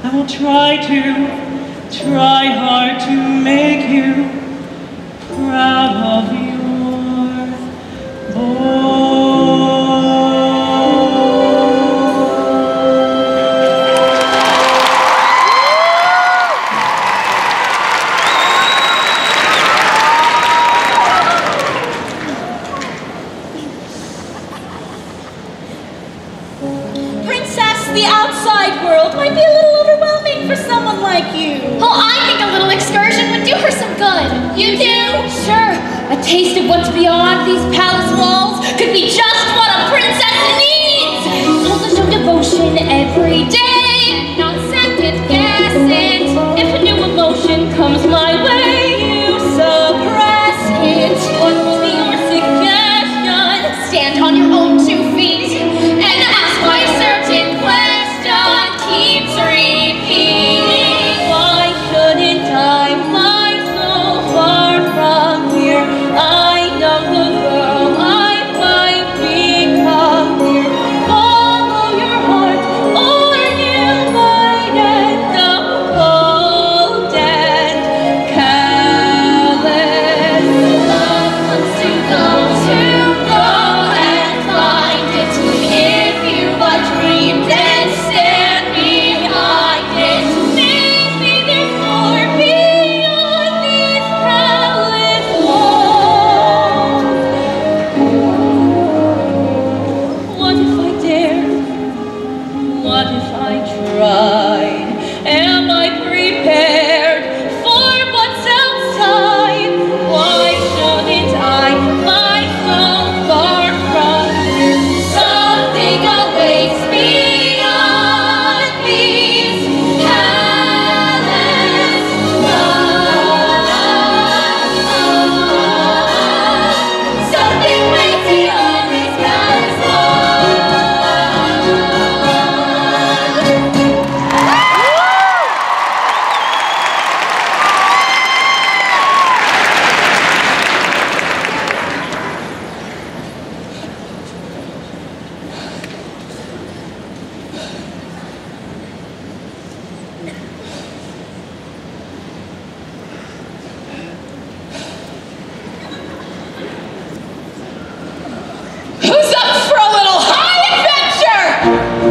I will try to, try hard to make you proud of your boy. like you. Oh, I think a little excursion would do her some good. You do? Sure. A taste of what's beyond these palace walls could be just what a princess needs. Show devotion every day.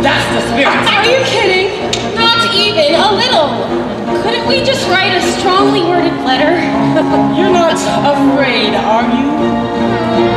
That's the spirit. Are you kidding? Not even a little. Couldn't we just write a strongly worded letter? You're not afraid, are you?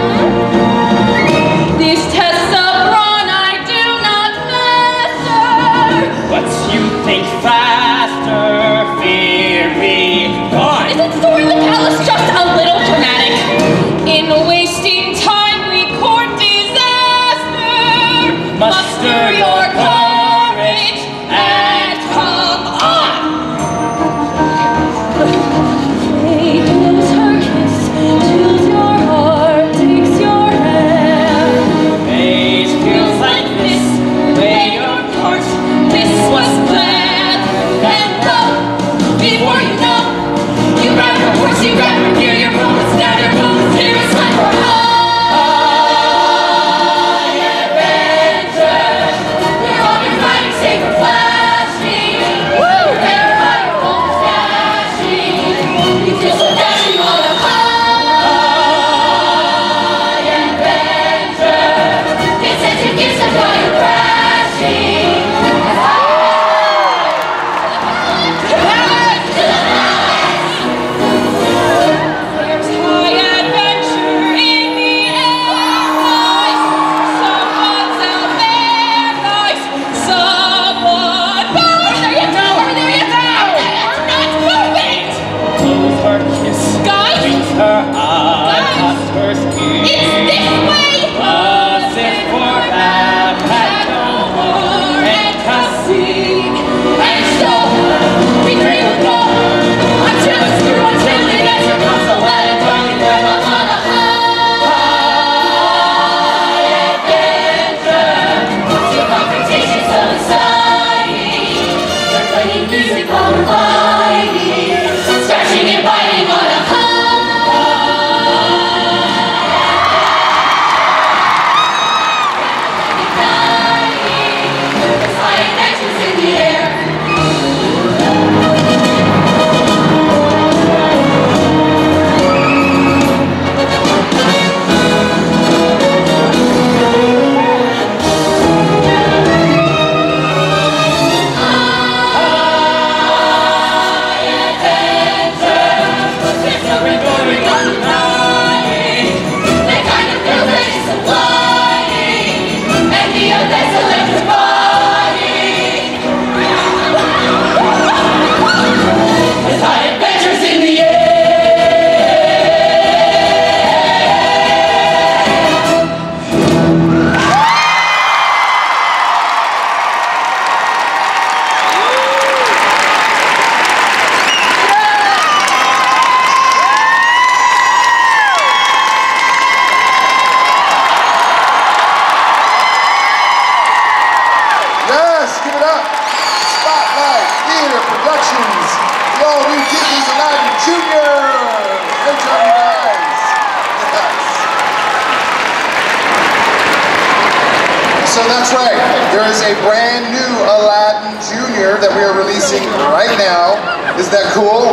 That's right. There is a brand new Aladdin Jr. that we are releasing right now. Is that cool?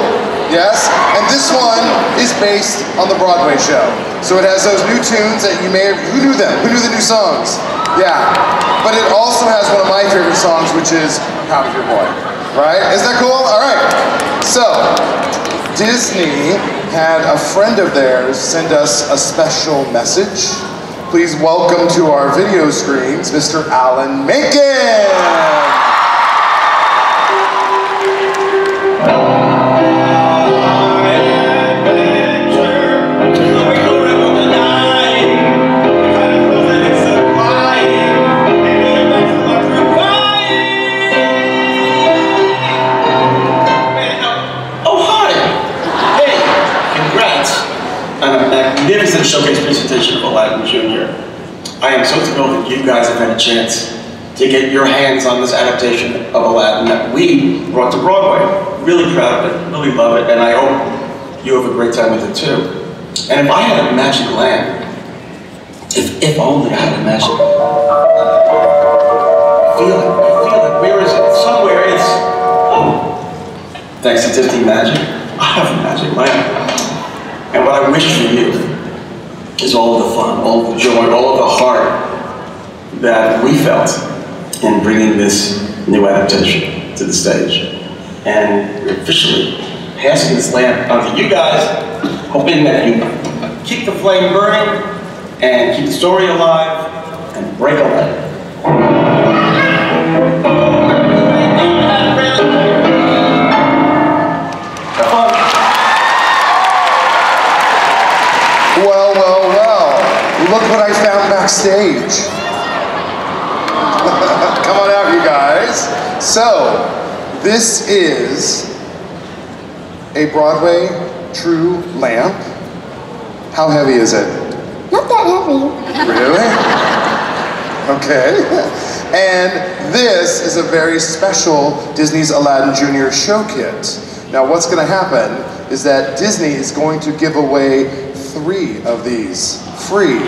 Yes? And this one is based on the Broadway show. So it has those new tunes that you may have, who knew them? Who knew the new songs? Yeah. But it also has one of my favorite songs, which is Proud of Your Boy. Right? Is that cool? All right. So, Disney had a friend of theirs send us a special message. Please welcome to our video screens, Mr. Alan Menken. Adaptation of Aladdin that we brought to Broadway. Really proud of it, really love it, and I hope you have a great time with it too. And if I had a magic lamp, if, if only I had a magic lamp. Feel it, feel it, where is it? Somewhere it's, oh, Thanks to Disney Magic, I have a magic lamp. And what I wish for you is all of the fun, all of the joy, all of the heart that we felt in bringing this new adaptation to the stage. And we're officially passing this lamp onto you guys, hoping that you keep the flame burning and keep the story alive and break a leg. This is a Broadway True Lamp. How heavy is it? Not that heavy. Really? Okay. And this is a very special Disney's Aladdin Jr. show kit. Now, what's going to happen is that Disney is going to give away three of these free.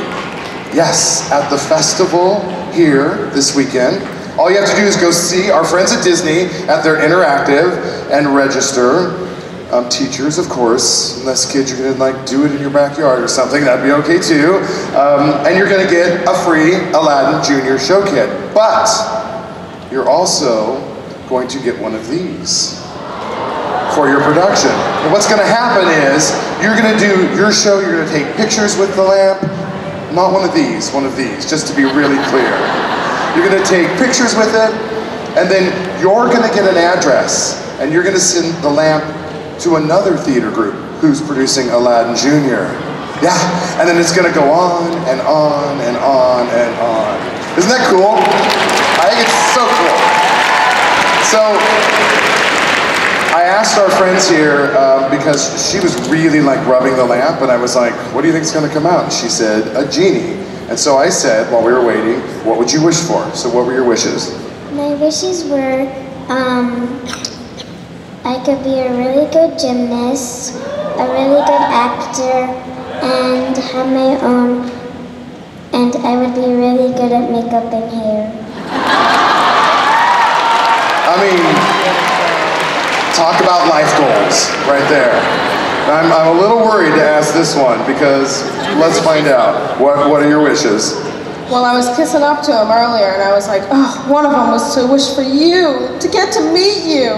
Yes, at the festival here this weekend. All you have to do is go see our friends at Disney at their interactive and register. Um, teachers, of course, unless kids, you're gonna like do it in your backyard or something, that'd be okay too. Um, and you're gonna get a free Aladdin Junior show kit. But you're also going to get one of these for your production. And what's gonna happen is you're gonna do your show, you're gonna take pictures with the lamp, not one of these, one of these, just to be really clear. You're gonna take pictures with it, and then you're gonna get an address, and you're gonna send the lamp to another theater group who's producing Aladdin Jr. Yeah, and then it's gonna go on and on and on and on. Isn't that cool? I think it's so cool. So, I asked our friends here uh, because she was really like rubbing the lamp, and I was like, "What do you think is going to come out?" And she said, "A genie." And so I said, while we were waiting, "What would you wish for?" So, what were your wishes? My wishes were um, I could be a really good gymnast, a really good actor, and have my own. And I would be really good at makeup and hair. I mean, talk about life goals right there. I'm, I'm a little worried to ask this one because let's find out. What What are your wishes? Well, I was kissing up to him earlier, and I was like, oh, one of them was to wish for you, to get to meet you.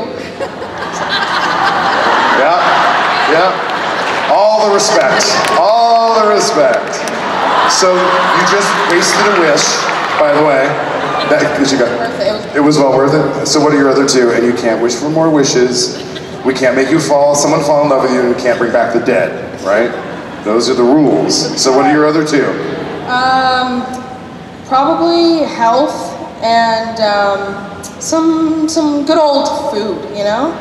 Yeah, yeah. All the respect. All the respect. So you just wasted a wish, by the way. That, got, it. It was well worth it. So what are your other two? And you can't wish for more wishes. We can't make you fall, someone fall in love with you, and we can't bring back the dead, right? Those are the rules. So what are your other two? Um, probably health and um, some some good old food, you know.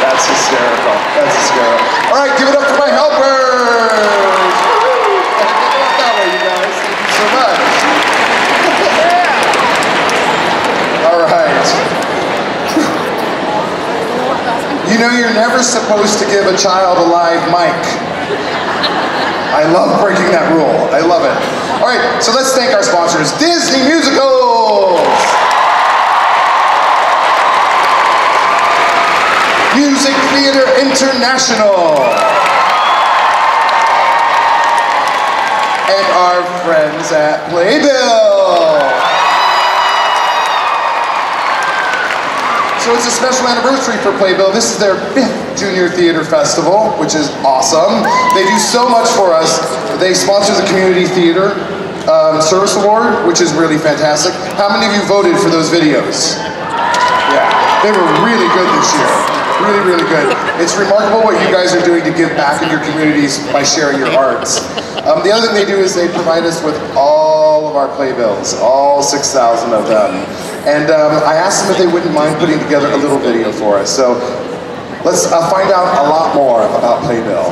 That's hysterical. That's hysterical. All right, give it up for my helpers. Woo! Get it up that way, you guys. Thank you so much. All right. You know, you're never supposed to give a child a live mic. I love breaking that rule. I love it. All right, so let's thank our sponsors, Disney Musicals. Music Theater International. And our friends at Playbill. So it's a special anniversary for Playbill. This is their fifth Junior Theater Festival, which is awesome. They do so much for us. They sponsor the Community Theater um, Service Award, which is really fantastic. How many of you voted for those videos? Yeah, they were really good this year. Really, really good. It's remarkable what you guys are doing to give back in your communities by sharing your arts. Um, the other thing they do is they provide us with all of our playbills, all 6,000 of them. And um, I asked them if they wouldn't mind putting together a little video for us. So let's uh, find out a lot more about Playbill.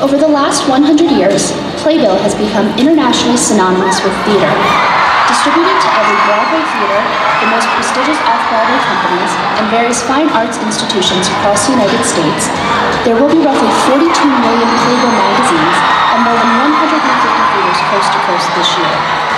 Over the last 100 years, Playbill has become internationally synonymous with theater. Distributed to every Broadway theater, the most prestigious off-Broadway companies, and various fine arts institutions across the United States, there will be roughly 42 million Playbill magazines and more than 150 theaters coast to coast this year.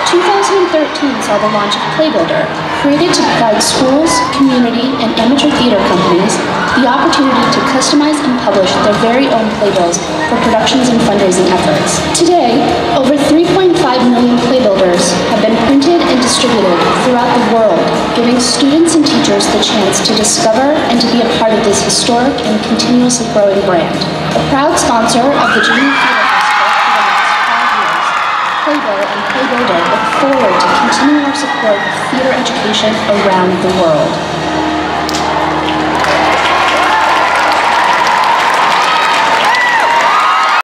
2013 saw the launch of Playbillder, created to provide schools, community, and amateur theater companies the opportunity to customize and publish their very own playbills for productions and fundraising efforts. Today, over 3.5 million Playbillders have been printed and distributed throughout the world, giving students and teachers the chance to discover and to be a part of this historic and continuously growing brand. A proud sponsor of the Junior Theater Festival for the next five years, Playbill and Playbillder look forward to continuing our support of theater education around the world.